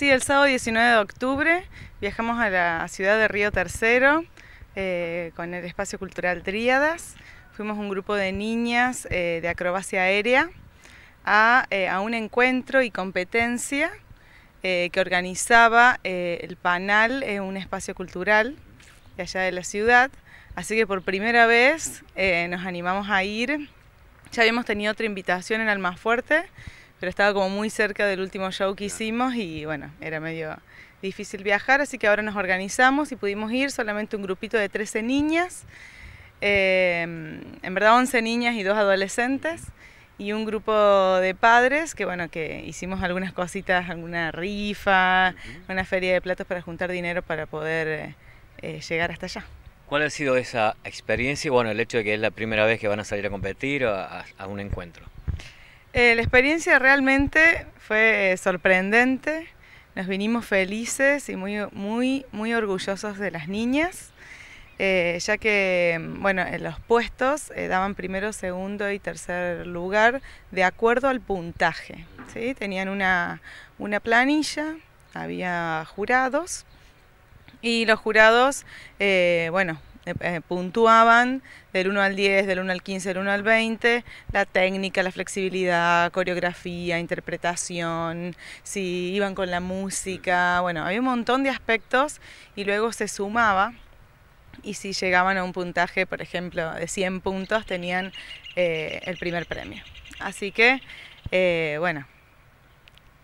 Sí, el sábado 19 de octubre viajamos a la ciudad de Río Tercero eh, con el Espacio Cultural Tríadas. Fuimos un grupo de niñas eh, de acrobacia aérea a, eh, a, un encuentro y competencia que organizaba el Panal, un espacio cultural de allá de la ciudad. Así que por primera vez nos animamos a ir. Ya habíamos tenido otra invitación en Almafuerte, pero estaba como muy cerca del último show que hicimos y bueno, era medio difícil viajar, así que ahora nos organizamos y pudimos ir, solamente un grupito de 13 niñas, em, en verdad 11 niñas y dos adolescentes, y un grupo de padres que bueno, que hicimos algunas cositas, alguna rifa, una feria de platos para juntar dinero para poder eh, eh, llegar hasta allá. ¿Cuál ha sido esa experiencia? Bueno, el hecho de que es la primera vez que van a salir a competir o a, un encuentro. Eh, la experiencia realmente fue sorprendente nos vinimos felices y muy, muy, muy orgullosos de las niñas, eh, ya que bueno, en los puestos eh, daban primero, segundo y tercer lugar de acuerdo al puntaje. Tenían una, una planilla, había jurados y los jurados, eh, bueno, eh, eh, puntuaban del 1 al 10, del 1 al 15, del 1 al 20, la técnica, la flexibilidad, coreografía, interpretación, si iban con la música, bueno, había un montón de aspectos y luego se sumaba y si llegaban a un puntaje, por ejemplo, de 100 puntos, tenían eh, el primer premio. Así que, bueno,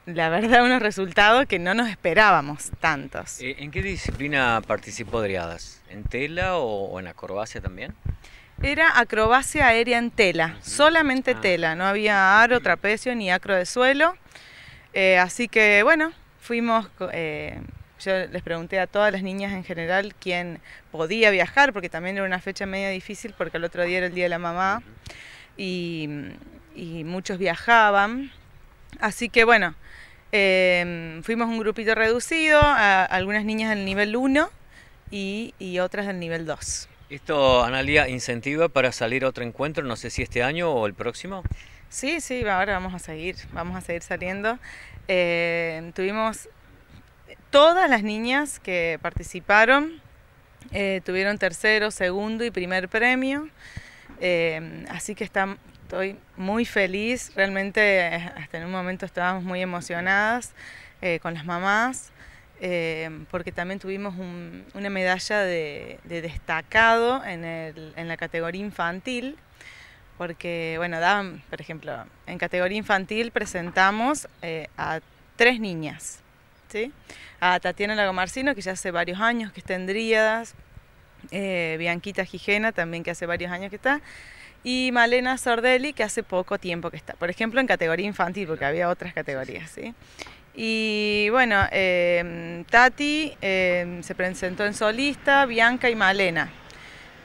la verdad unos resultados que no nos esperábamos tantos. Eh, ¿En qué disciplina participó Driadas? ¿En tela o, en acrobacia también? Era acrobacia aérea en tela, solamente ah. tela, no había aro, trapecio ni acro de suelo. Eh, así que bueno, fuimos, eh, yo les pregunté a todas las niñas en general quién podía viajar, porque también era una fecha media difícil, porque el otro día era el Día de la Mamá y, y muchos viajaban. Así que bueno, eh, fuimos un grupito reducido, a, algunas niñas del nivel 1 y, y, otras del nivel 2. ¿Esto, Analia, incentiva para salir a otro encuentro, no sé si este año o el próximo? Sí, sí, ahora vamos a seguir, vamos a seguir saliendo. Eh, tuvimos todas las niñas que participaron, eh, tuvieron tercero, segundo y primer premio. Eh, así que están, Estoy muy feliz, realmente hasta en un momento estábamos muy emocionadas eh, con las mamás, eh, porque también tuvimos una medalla de, destacado en, la categoría infantil, porque, bueno, daban, por ejemplo, en categoría infantil presentamos eh, a tres niñas, ¿sí? A Tatiana Lagomarcino, que ya hace varios años que está en Bianquita Gijena, también que hace varios años que está, y Malena Sordelli, que hace poco tiempo que está, por ejemplo, en categoría infantil, porque había otras categorías, ¿sí? Y bueno, em, Tati em, se presentó en solista, Bianca y Malena.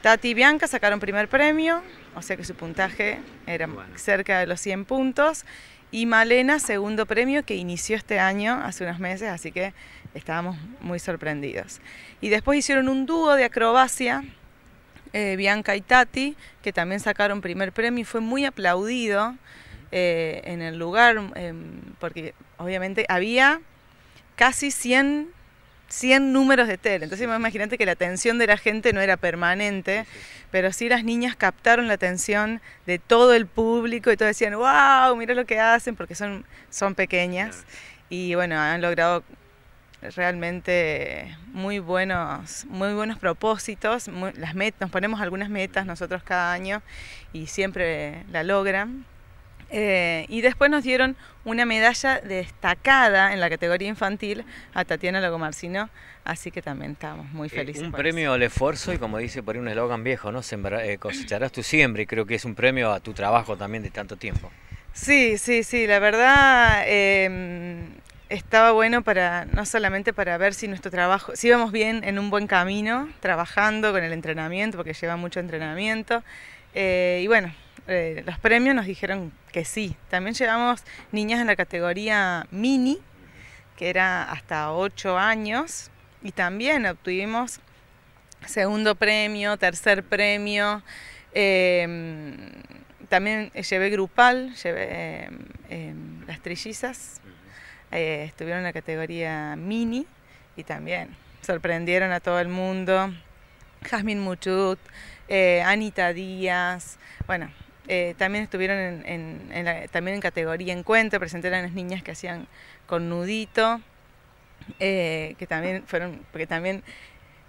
Tati y Bianca sacaron primer premio, o sea que su puntaje era cerca de los 100 puntos. Y Malena, segundo premio, que inició este año, hace unos meses, así que estábamos muy sorprendidos. Y después hicieron un dúo de acrobacia, eh, Bianca y Tati, que también sacaron primer premio y fue muy aplaudido eh, en el lugar, em, porque obviamente había casi 100, 100 números de tele. Entonces imagínate que la atención de la gente no era permanente, pero sí las niñas captaron la atención de todo el público y todos decían, wow, mira lo que hacen, porque son, son pequeñas. Y bueno, han logrado realmente muy buenos, muy buenos propósitos. las nos ponemos algunas metas nosotros cada año y siempre la logran. Eh, y después nos dieron una medalla destacada en la categoría infantil a Tatiana Logomarcino, así que también estamos muy eh, felices. un premio al esfuerzo y como dice por ahí un eslogan viejo, ¿no? Eh, cosecharás tu siembra y creo que es un premio a tu trabajo también de tanto tiempo. Sí, sí, sí, la verdad em, estaba bueno para no solamente para ver si nuestro trabajo, si íbamos bien en un buen camino, trabajando con el entrenamiento, porque lleva mucho entrenamiento. Eh, y bueno, eh, los premios nos dijeron que sí. También llevamos niñas en la categoría mini, que era hasta 8 años, y también obtuvimos segundo premio, tercer premio. Em, también llevé grupal, llevé em, em, las trillizas eh, estuvieron en la categoría mini y también sorprendieron a todo el mundo. Jazmín Muchut, eh, Anita Díaz, bueno, eh, también estuvieron en, también en categoría encuentro, presentaron las niñas que hacían con nudito, que también fueron, porque también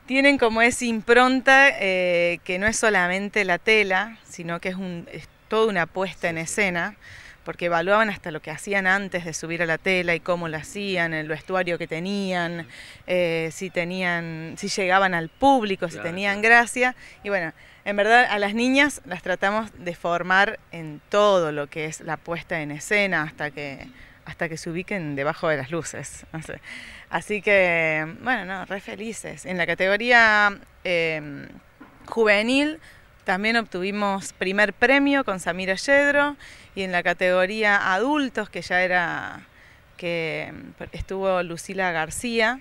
tienen como esa impronta que no es solamente la tela, sino que es, un, es toda una puesta en escena porque evaluaban hasta lo que hacían antes de subir a la tela y cómo lo hacían, el vestuario que tenían, eh, si tenían, si llegaban al público, si tenían gracia. Y bueno, en verdad a las niñas las tratamos de formar en todo lo que es la puesta en escena hasta que hasta que se ubiquen debajo de las luces. Así que, bueno, no, re felices. En la categoría em, juvenil también obtuvimos primer premio con Samira Yedro y en la categoría adultos, que ya era que estuvo Lucila García,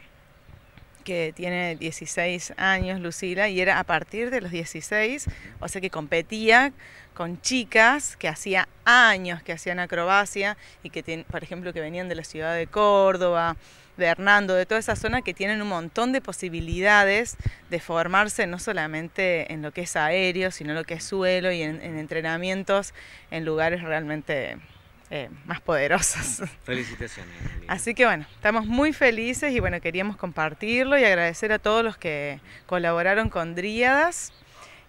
que tiene 16 años Lucila, y era a partir de los 16, o sea que competía con chicas que hacía años que hacían acrobacia y que, por ejemplo, que venían de la ciudad de Córdoba, de Hernando, de toda esa zona que tienen un montón de posibilidades de formarse no solamente en lo que es aéreo, sino lo que es suelo y en, entrenamientos en lugares realmente eh, más poderosos. Felicitaciones. Así que bueno, estamos muy felices y bueno, queríamos compartirlo y agradecer a todos los que colaboraron con Dríadas.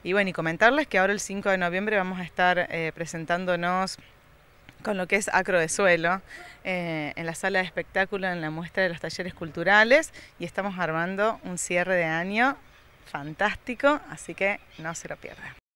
Y bueno, y comentarles que ahora el 5 de noviembre vamos a estar eh, presentándonos con lo que es acro de suelo eh, en la sala de espectáculo en la muestra de los talleres culturales y estamos armando un cierre de año fantástico, así que no se lo pierdan.